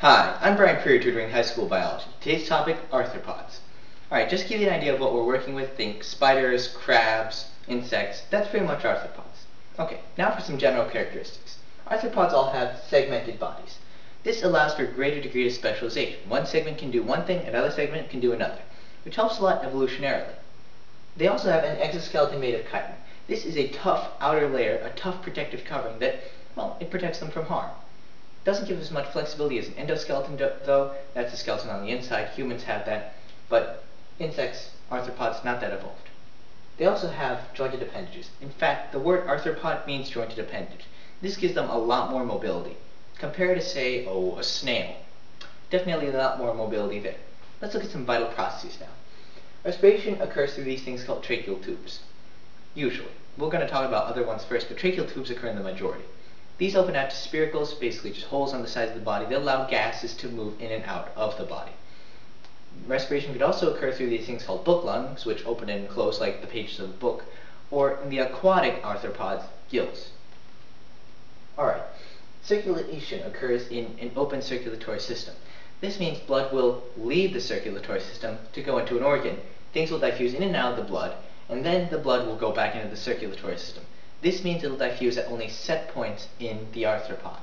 Hi, I'm Bryant Prieur, tutoring high school biology. Today's topic, arthropods. Alright, just to give you an idea of what we're working with, think spiders, crabs, insects, that's pretty much arthropods. Okay, now for some general characteristics. Arthropods all have segmented bodies. This allows for a greater degree of specialization. One segment can do one thing, another segment can do another, which helps a lot evolutionarily. They also have an exoskeleton made of chitin. This is a tough outer layer, a tough protective covering that, well, it protects them from harm. Doesn't give as much flexibility as an endoskeleton though. That's the skeleton on the inside. Humans have that. But insects, arthropods, not that evolved. They also have jointed appendages. In fact, the word arthropod means jointed appendage. This gives them a lot more mobility. Compared to, say, oh, a snail. Definitely a lot more mobility there. Let's look at some vital processes now. Respiration occurs through these things called tracheal tubes. Usually. We're going to talk about other ones first, but tracheal tubes occur in the majority. These open out to spiracles, basically just holes on the sides of the body that allow gases to move in and out of the body. Respiration could also occur through these things called book lungs, which open and close like the pages of a book, or in the aquatic arthropods, gills. Alright, circulation occurs in an open circulatory system. This means blood will leave the circulatory system to go into an organ. Things will diffuse in and out of the blood, and then the blood will go back into the circulatory system. This means it'll diffuse at only set points in the arthropod.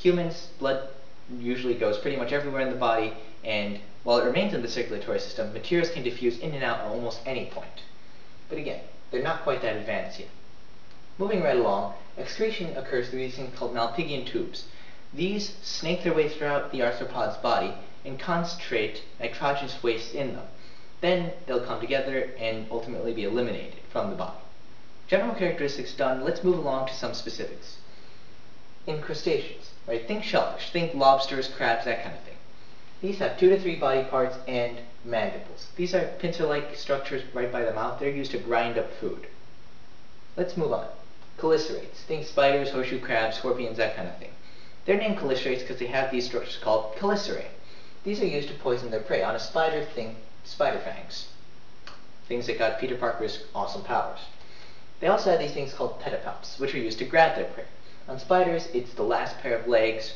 Humans, blood usually goes pretty much everywhere in the body, and while it remains in the circulatory system, materials can diffuse in and out at almost any point. But again, they're not quite that advanced yet. Moving right along, excretion occurs through these things called Malpighian tubes. These snake their way throughout the arthropod's body and concentrate nitrogenous waste in them. Then they'll come together and ultimately be eliminated from the body. General characteristics done, let's move along to some specifics. In crustaceans, right, think shellfish, think lobsters, crabs, that kind of thing. These have two to three body parts and mandibles. These are pincer-like structures right by the mouth. They're used to grind up food. Let's move on. Chelicerates. Think spiders, horseshoe crabs, scorpions, that kind of thing. They're named chelicerates because they have these structures called chelicerae. These are used to poison their prey. On a spider, think spider fangs. Things that got Peter Parker's awesome powers. They also have these things called pedipalps, which are used to grab their prey. On spiders, it's the last pair of legs.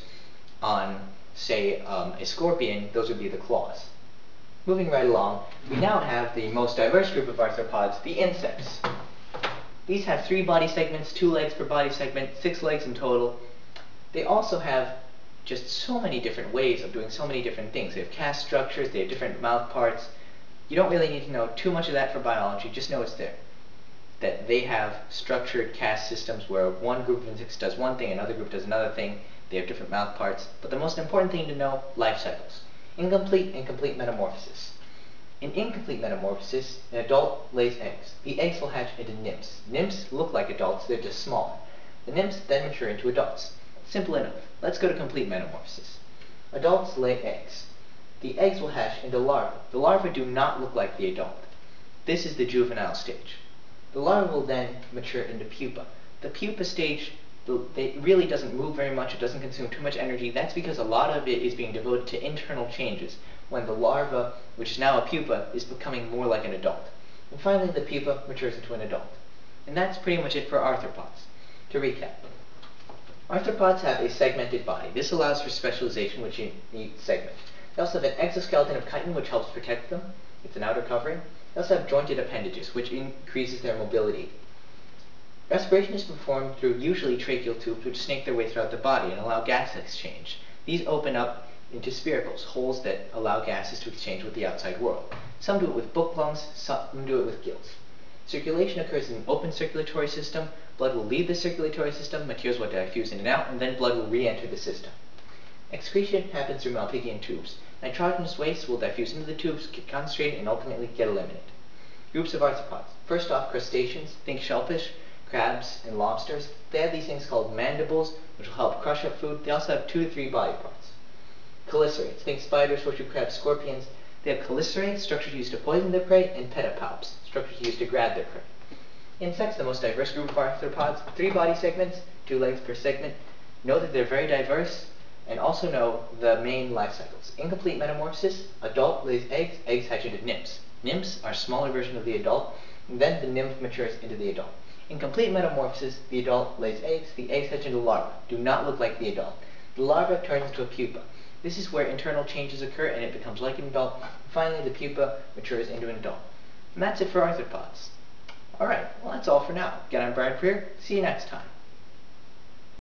On, say, um, a scorpion, those would be the claws. Moving right along, we now have the most diverse group of arthropods, the insects. These have three body segments, two legs per body segment, six legs in total. They also have just so many different ways of doing so many different things. They have caste structures, they have different mouth parts. You don't really need to know too much of that for biology, just know it's there that they have structured caste systems where one group of insects does one thing, another group does another thing. They have different mouth parts. But the most important thing to know, life cycles. Incomplete and complete metamorphosis. In incomplete metamorphosis, an adult lays eggs. The eggs will hatch into nymphs. Nymphs look like adults, they're just smaller. The nymphs then mature into adults. Simple enough. Let's go to complete metamorphosis. Adults lay eggs. The eggs will hatch into larvae. The larvae do not look like the adult. This is the juvenile stage. The larva will then mature into pupa. The pupa stage it really doesn't move very much, it doesn't consume too much energy. That's because a lot of it is being devoted to internal changes, when the larva, which is now a pupa, is becoming more like an adult. And finally, the pupa matures into an adult. And that's pretty much it for arthropods. To recap, arthropods have a segmented body. This allows for specialization, which you need segment. They also have an exoskeleton of chitin, which helps protect them. It's an outer covering. They also have jointed appendages, which increases their mobility. Respiration is performed through usually tracheal tubes which snake their way throughout the body and allow gas exchange. These open up into spiracles, holes that allow gases to exchange with the outside world. Some do it with book lungs, some do it with gills. Circulation occurs in an open circulatory system. Blood will leave the circulatory system, materials will diffuse in and out, and then blood will re-enter the system. Excretion happens through Malpighian tubes. Nitrogenous waste will diffuse into the tubes, get concentrated, and ultimately get eliminated. Groups of arthropods. First off, crustaceans. Think shellfish, crabs, and lobsters. They have these things called mandibles, which will help crush up food. They also have two to three body parts. Chelicerates. Think spiders, horseshoe crabs, scorpions. They have chelicerates, structures used to poison their prey, and pedipalps, structures used to grab their prey. Insects, the most diverse group of arthropods. Three body segments, two legs per segment. Know that they're very diverse and also know the main life cycles. Incomplete metamorphosis, adult lays eggs, eggs hatch into nymphs. Nymphs are smaller version of the adult, and then the nymph matures into the adult. In complete metamorphosis, the adult lays eggs, the eggs hatch into larvae, do not look like the adult. The larva turns into a pupa. This is where internal changes occur and it becomes like an adult. Finally, the pupa matures into an adult. And that's it for arthropods. Alright, well that's all for now. Again, I'm Bryant Prieur. See you next time.